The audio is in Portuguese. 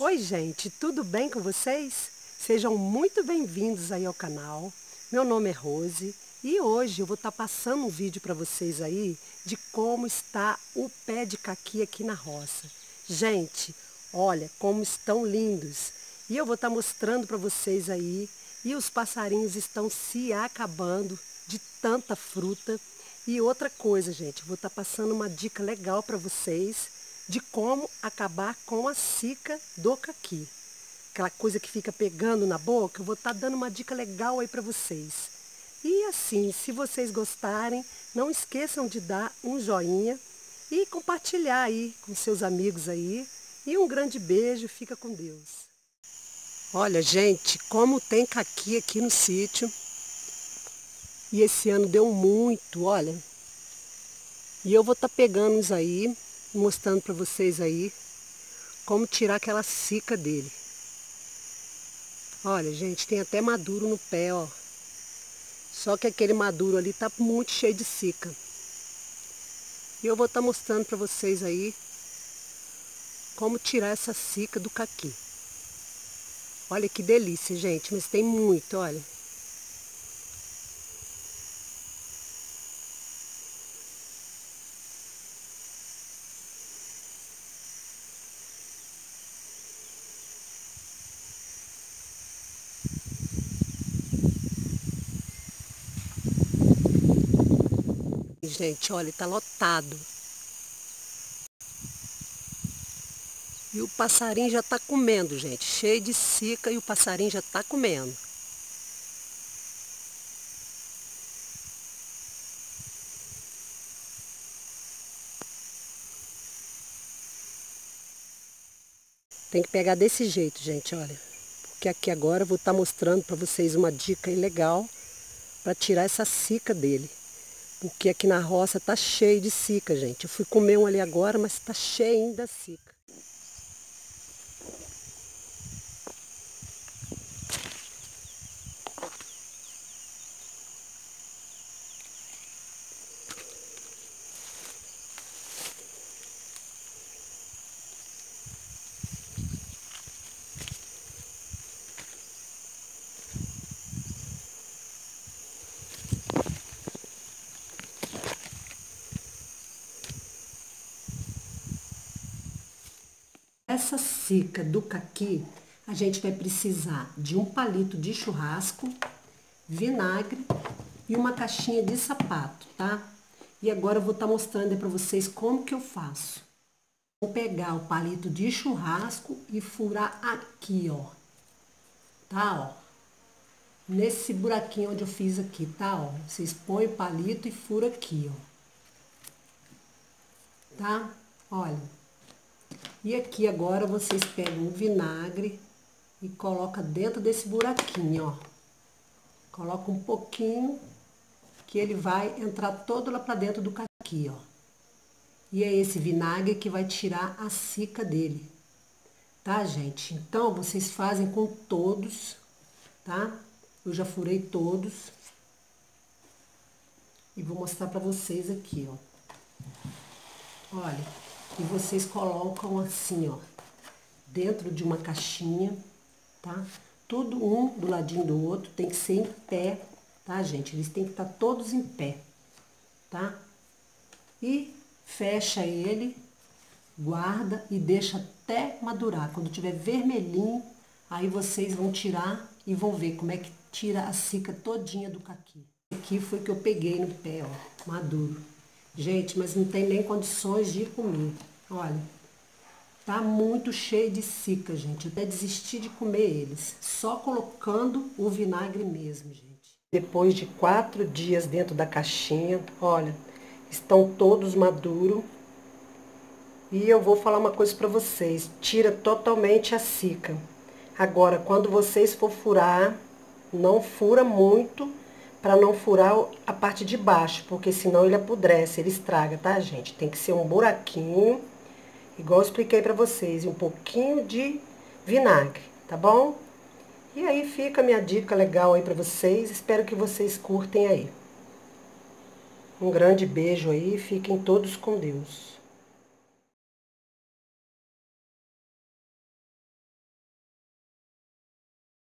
Oi gente, tudo bem com vocês? Sejam muito bem-vindos aí ao canal. Meu nome é Rose e hoje eu vou estar tá passando um vídeo para vocês aí de como está o pé de caqui aqui na roça. Gente, olha como estão lindos. E eu vou estar tá mostrando para vocês aí e os passarinhos estão se acabando de tanta fruta. E outra coisa, gente, vou estar tá passando uma dica legal para vocês de como acabar com a cica do caqui. Aquela coisa que fica pegando na boca, eu vou estar tá dando uma dica legal aí para vocês. E assim, se vocês gostarem, não esqueçam de dar um joinha e compartilhar aí com seus amigos aí. E um grande beijo, fica com Deus. Olha, gente, como tem caqui aqui no sítio. E esse ano deu muito, olha. E eu vou estar tá pegando uns aí mostrando para vocês aí como tirar aquela cica dele. Olha, gente, tem até maduro no pé, ó. Só que aquele maduro ali tá muito cheio de cica. E eu vou estar tá mostrando para vocês aí como tirar essa cica do caqui. Olha que delícia, gente, mas tem muito, olha. Gente, olha, está lotado. E o passarinho já está comendo, gente, cheio de cica e o passarinho já está comendo. Tem que pegar desse jeito, gente, olha. Porque aqui agora eu vou estar tá mostrando para vocês uma dica legal para tirar essa cica dele. Porque aqui na roça tá cheio de cica, gente. Eu fui comer um ali agora, mas tá cheio ainda de Essa cica do caqui, a gente vai precisar de um palito de churrasco, vinagre e uma caixinha de sapato, tá? E agora eu vou estar tá mostrando para vocês como que eu faço. Vou pegar o palito de churrasco e furar aqui, ó. Tá, ó. Nesse buraquinho onde eu fiz aqui, tá, ó. Vocês põem o palito e fura aqui, ó. Tá? Olha. E aqui agora vocês pegam o vinagre e coloca dentro desse buraquinho, ó. Coloca um pouquinho que ele vai entrar todo lá para dentro do caqui, ó. E é esse vinagre que vai tirar a cica dele. Tá, gente? Então, vocês fazem com todos, tá? Eu já furei todos. E vou mostrar para vocês aqui, ó. Olha e vocês colocam assim, ó, dentro de uma caixinha, tá? Tudo um do ladinho do outro, tem que ser em pé, tá, gente? Eles têm que estar tá todos em pé, tá? E fecha ele, guarda e deixa até madurar. Quando tiver vermelhinho, aí vocês vão tirar e vão ver como é que tira a cica todinha do caqui. Aqui foi que eu peguei no pé, ó, maduro. Gente, mas não tem nem condições de comer. Olha, tá muito cheio de cica, gente. até desisti de comer eles. Só colocando o vinagre mesmo, gente. Depois de quatro dias dentro da caixinha, olha, estão todos maduros. E eu vou falar uma coisa para vocês. Tira totalmente a cica. Agora, quando vocês for furar, não fura muito para não furar a parte de baixo, porque senão ele apodrece, ele estraga, tá, gente? Tem que ser um buraquinho, igual eu expliquei para vocês, um pouquinho de vinagre, tá bom? E aí fica a minha dica legal aí para vocês, espero que vocês curtem aí. Um grande beijo aí, fiquem todos com Deus.